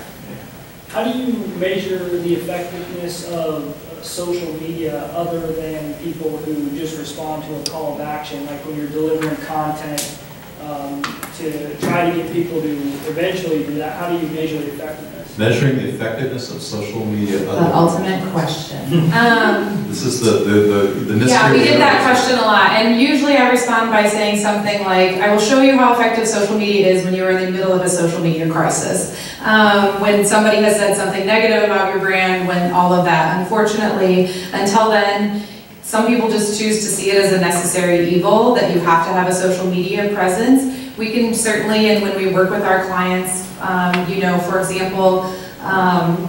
How do you measure the effectiveness of social media other than people who just respond to a call of action? Like when you're delivering content um, to try to get people to eventually do that, how do you measure the effectiveness? Measuring the effectiveness of social media. The ultimate question. Um, This is the, the, the the mystery. Yeah, we get that question a lot, and usually I respond by saying something like, I will show you how effective social media is when you are in the middle of a social media crisis. Um, when somebody has said something negative about your brand, when all of that. Unfortunately, until then, some people just choose to see it as a necessary evil, that you have to have a social media presence. We can certainly, and when we work with our clients, um, you know, for example, um,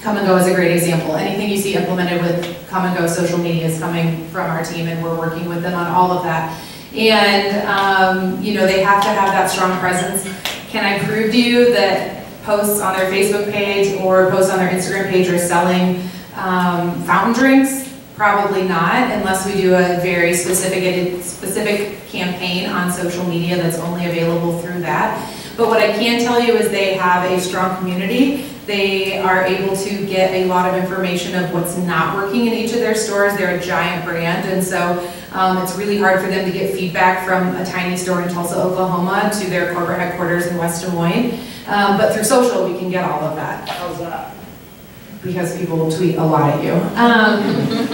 Kum & Go is a great example. Anything you see implemented with Kum & Go social media is coming from our team, and we're working with them on all of that. And, um, you know, they have to have that strong presence. Can I prove to you that posts on their Facebook page or posts on their Instagram page are selling um, fountain drinks? Probably not, unless we do a very specific, specific campaign on social media that's only available through that. But what I can tell you is they have a strong community. They are able to get a lot of information of what's not working in each of their stores. They're a giant brand, and so um, it's really hard for them to get feedback from a tiny store in Tulsa, Oklahoma to their corporate headquarters in West Des Moines. Um, but through social, we can get all of that How's that? Because people tweet a lot at you. Um,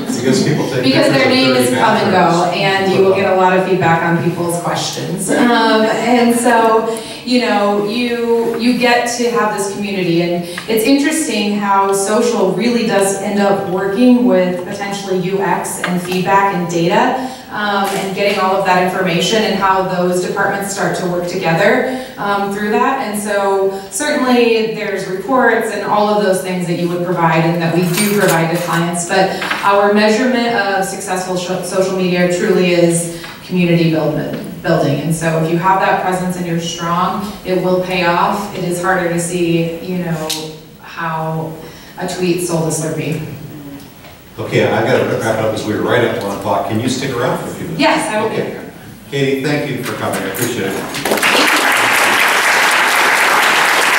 Because people because their name is Kum & Go, and you will get a lot of feedback on people's questions. Um, and so, you know, you, you get to have this community, and it's interesting how social really does end up working with potentially UX and feedback and data, um, and getting all of that information and how those departments start to work together, um, through that. And so certainly there's reports and all of those things that you would provide and that we do provide to clients, but our measurement of successful social media truly is community build- building. And so if you have that presence and you're strong, it will pay off. It is harder to see, you know, how a tweet sold a Slurpee. Okay, I've gotta wrap it up as we're right at one o'clock. Can you stick around for a few minutes? Yes, I will be Okay. here. Katie, thank you for coming. I appreciate it.